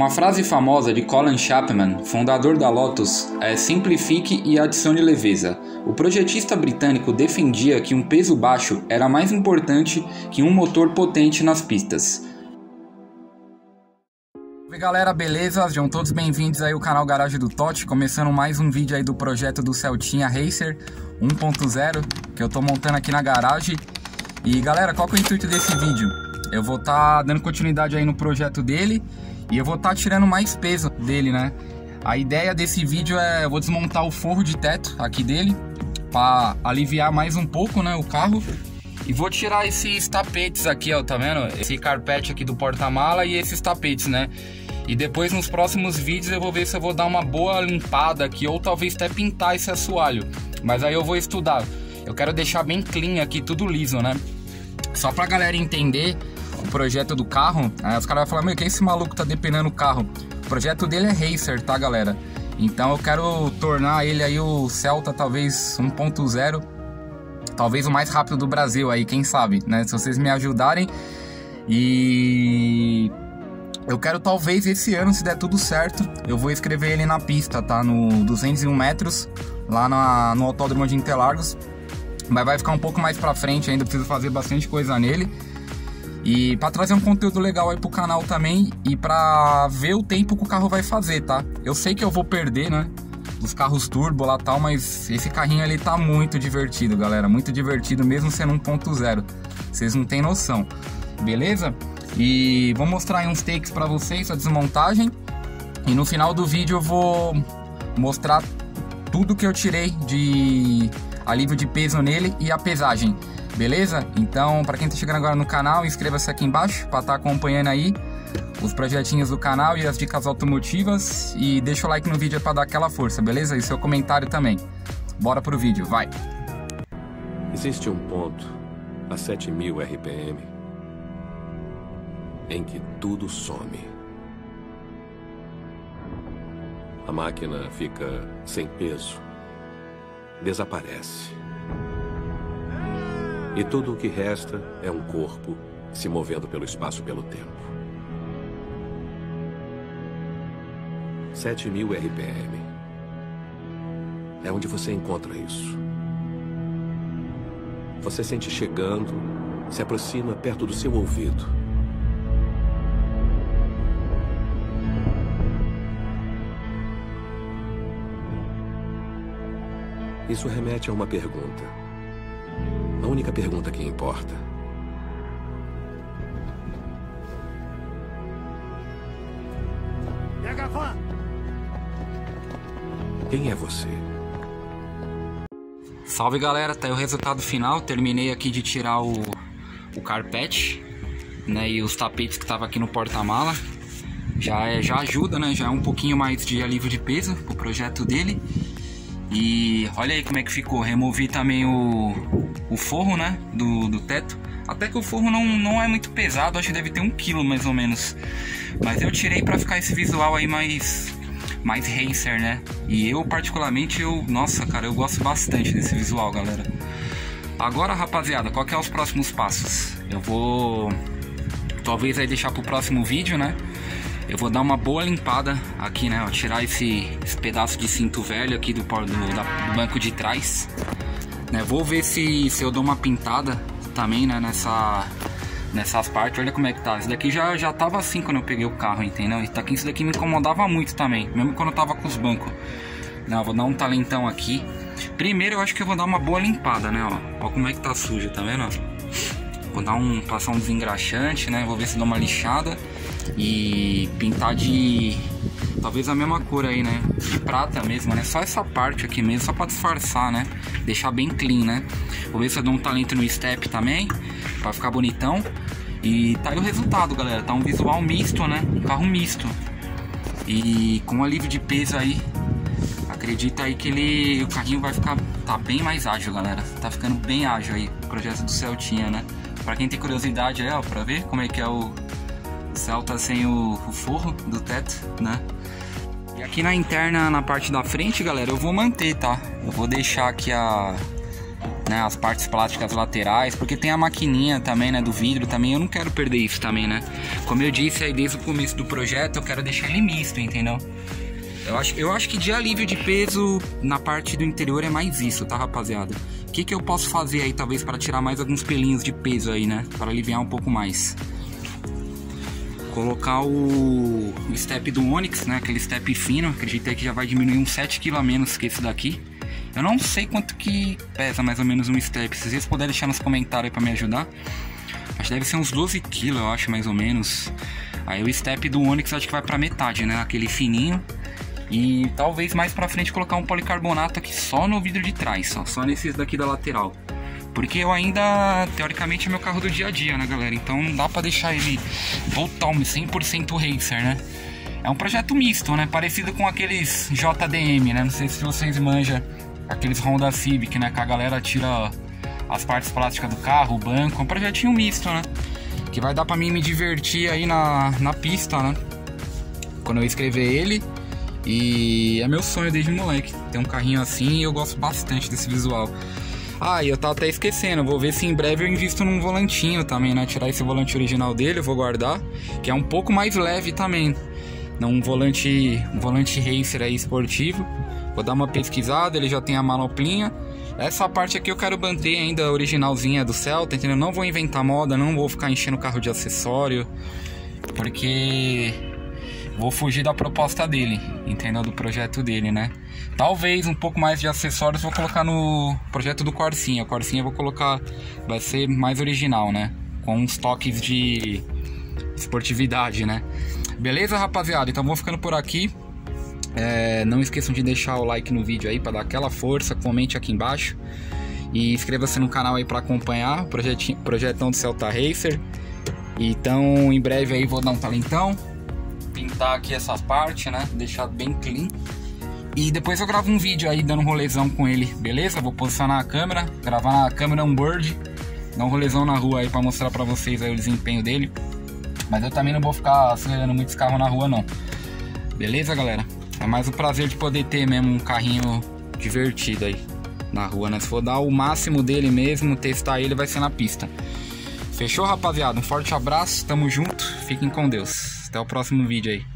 Uma frase famosa de Colin Chapman, fundador da Lotus, é simplifique e adicione leveza. O projetista britânico defendia que um peso baixo era mais importante que um motor potente nas pistas. Oi galera, beleza? Sejam todos bem-vindos aí ao canal Garagem do Totti, começando mais um vídeo aí do projeto do Celtinha Racer 1.0 que eu tô montando aqui na garagem. E galera, qual é o intuito desse vídeo? Eu vou estar tá dando continuidade aí no projeto dele e eu vou estar tá tirando mais peso dele, né? A ideia desse vídeo é eu vou desmontar o forro de teto aqui dele para aliviar mais um pouco, né, o carro. E vou tirar esses tapetes aqui, ó, tá vendo? Esse carpete aqui do porta-mala e esses tapetes, né? E depois nos próximos vídeos eu vou ver se eu vou dar uma boa limpada aqui ou talvez até pintar esse assoalho. Mas aí eu vou estudar. Eu quero deixar bem clean aqui, tudo liso, né? Só pra galera entender o projeto do carro, aí os caras vão falar, meu, que esse maluco tá depenando o carro? O projeto dele é racer, tá, galera? Então eu quero tornar ele aí o Celta talvez 1.0, talvez o mais rápido do Brasil aí, quem sabe, né? Se vocês me ajudarem e eu quero talvez esse ano, se der tudo certo, eu vou escrever ele na pista, tá? No 201 metros, lá na, no Autódromo de Interlagos. Mas vai ficar um pouco mais pra frente ainda, preciso fazer bastante coisa nele. E para trazer um conteúdo legal aí pro canal também e para ver o tempo que o carro vai fazer, tá? Eu sei que eu vou perder, né? Dos carros turbo lá tal, mas esse carrinho ali tá muito divertido, galera. Muito divertido, mesmo sendo 1.0. Vocês não têm noção, beleza? E vou mostrar aí uns takes para vocês, a desmontagem. E no final do vídeo eu vou mostrar tudo que eu tirei de alívio de peso nele e a pesagem. Beleza? Então, para quem está chegando agora no canal, inscreva-se aqui embaixo para estar tá acompanhando aí os projetinhos do canal e as dicas automotivas e deixa o like no vídeo para dar aquela força, beleza? E seu comentário também. Bora pro vídeo, vai! Existe um ponto a 7000 RPM em que tudo some. A máquina fica sem peso, desaparece. E tudo o que resta é um corpo se movendo pelo espaço pelo tempo. 7000 RPM. É onde você encontra isso. Você sente chegando, se aproxima perto do seu ouvido. Isso remete a uma pergunta única pergunta que importa. Pega a van! Quem é você? Salve galera, tá aí o resultado final. Terminei aqui de tirar o, o carpete né, e os tapetes que tava aqui no porta-mala. Já, é, já ajuda, né? Já é um pouquinho mais de alívio de peso pro projeto dele. E olha aí como é que ficou. Removi também o, o forro, né? Do, do teto. Até que o forro não, não é muito pesado, acho que deve ter um quilo mais ou menos. Mas eu tirei para ficar esse visual aí mais mais racer, né? E eu particularmente eu, nossa, cara, eu gosto bastante desse visual, galera. Agora, rapaziada, qual que é os próximos passos? Eu vou talvez aí deixar pro próximo vídeo, né? Eu vou dar uma boa limpada aqui, né? Ó, tirar esse, esse, pedaço de cinto velho aqui do, do, da, do banco de trás. Né? Vou ver se, se eu dou uma pintada também, né? Nessa, nessas partes. Olha como é que tá. Esse daqui já, já tava assim quando eu peguei o carro, entendeu? Isso daqui, isso daqui me incomodava muito também. Mesmo quando eu tava com os bancos. Não, vou dar um talentão aqui. Primeiro eu acho que eu vou dar uma boa limpada, né? Ó, ó como é que tá sujo, tá vendo? Vou dar um, passar um desengraxante, né? Vou ver se dou uma lixada e pintar de talvez a mesma cor aí, né? De prata mesmo, né? Só essa parte aqui mesmo, só pra disfarçar, né? Deixar bem clean, né? Vou ver se eu dou um talento no step também, pra ficar bonitão. E tá aí o resultado, galera. Tá um visual misto, né? Um carro misto. E com alívio de peso aí, acredita aí que ele, o carrinho vai ficar, tá bem mais ágil, galera. Tá ficando bem ágil aí, o projeto do Celtinha, né? Pra quem tem curiosidade aí, ó, pra ver como é que é o, Celta sem o, o forro do teto, né? E aqui na interna, na parte da frente, galera, eu vou manter, tá? Eu vou deixar aqui a, né, as partes plásticas laterais, porque tem a maquininha também, né, do vidro também, eu não quero perder isso também, né? Como eu disse aí desde o começo do projeto, eu quero deixar ele misto, entendeu? Eu acho, eu acho que de alívio de peso na parte do interior é mais isso, tá, rapaziada? O que, que eu posso fazer aí, talvez, para tirar mais alguns pelinhos de peso aí, né? Para aliviar um pouco mais. Colocar o, step do Onix, né? Aquele step fino, acreditei que já vai diminuir uns 7 kg a menos que esse daqui. Eu não sei quanto que pesa mais ou menos um step. Se vocês puderem deixar nos comentários para me ajudar. Acho que deve ser uns 12 kg, eu acho, mais ou menos. Aí o step do Onix acho que vai pra metade, né? Aquele fininho. E talvez mais pra frente colocar um policarbonato aqui só no vidro de trás, só, só nesses daqui da lateral. Porque eu ainda, teoricamente, é meu carro do dia a dia, né, galera? Então não dá pra deixar ele voltar um 100% racer, né? É um projeto misto, né? Parecido com aqueles JDM, né? Não sei se vocês manjam aqueles Honda Civic, né? Que a galera tira as partes plásticas do carro, o banco. É um projetinho misto, né? Que vai dar pra mim me divertir aí na, na pista, né? Quando eu escrever ele. E é meu sonho desde moleque. Ter um carrinho assim e eu gosto bastante desse visual. Ah, e eu tava até esquecendo, vou ver se em breve eu invisto num volantinho também, né? Tirar esse volante original dele, eu vou guardar, que é um pouco mais leve também. Um volante, um volante racer aí esportivo. Vou dar uma pesquisada, ele já tem a manoplinha. Essa parte aqui eu quero manter ainda originalzinha do Celta, entendeu? Não vou inventar moda, não vou ficar enchendo o carro de acessório, porque vou fugir da proposta dele, entendeu? Do projeto dele, né? Talvez um pouco mais de acessórios vou colocar no projeto do Corsinha. O Corsinha eu vou colocar, vai ser mais original, né? Com uns toques de esportividade, né? Beleza, rapaziada? Então vou ficando por aqui. É, não esqueçam de deixar o like no vídeo aí para dar aquela força, comente aqui embaixo. E inscreva-se no canal aí para acompanhar o projetão do Celta Racer. Então, em breve aí vou dar um talentão pintar aqui essa parte, né? Deixar bem clean. E depois eu gravo um vídeo aí dando um rolezão com ele, beleza? Vou posicionar a câmera, gravar na câmera um bird, dar um rolezão na rua aí para mostrar para vocês aí o desempenho dele. Mas eu também não vou ficar acelerando muitos carros na rua não. Beleza, galera? É mais o prazer de poder ter mesmo um carrinho divertido aí na rua, né? Se for dar o máximo dele mesmo, testar ele, vai ser na pista. Fechou, rapaziada? Um forte abraço, tamo junto, fiquem com Deus. Até o próximo vídeo aí.